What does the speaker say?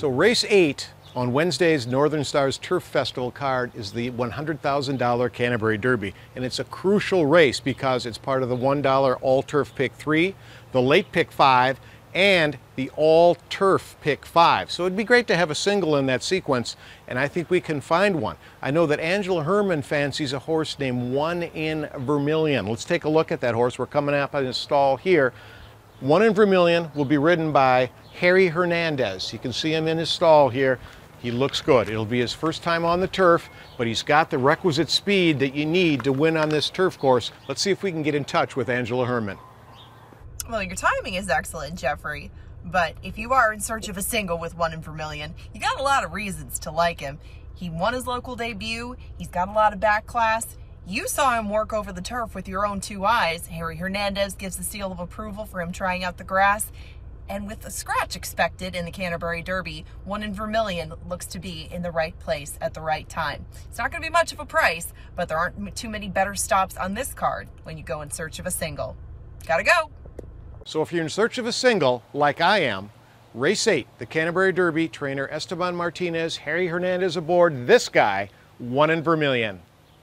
So race eight on Wednesday's Northern Stars Turf Festival card is the $100,000 Canterbury Derby. And it's a crucial race because it's part of the $1 All Turf Pick 3, the Late Pick 5, and the All Turf Pick 5. So it'd be great to have a single in that sequence, and I think we can find one. I know that Angela Hermann fancies a horse named One in Vermilion. Let's take a look at that horse. We're coming up on his stall here. One in Vermilion will be ridden by Harry Hernandez. You can see him in his stall here. He looks good. It'll be his first time on the turf, but he's got the requisite speed that you need to win on this turf course. Let's see if we can get in touch with Angela Hermann. Well, your timing is excellent, Jeffrey. But if you are in search of a single with one in Vermilion, you got a lot of reasons to like him. He won his local debut. He's got a lot of back class. You saw him work over the turf with your own two eyes. Harry Hernandez gives the seal of approval for him trying out the grass. And with a scratch expected in the Canterbury Derby, one in Vermilion looks to be in the right place at the right time. It's not going to be much of a price, but there aren't too many better stops on this card when you go in search of a single. Gotta go. So if you're in search of a single, like I am, race eight, the Canterbury Derby, trainer Esteban Martinez, Harry Hernandez aboard, this guy, one in Vermilion.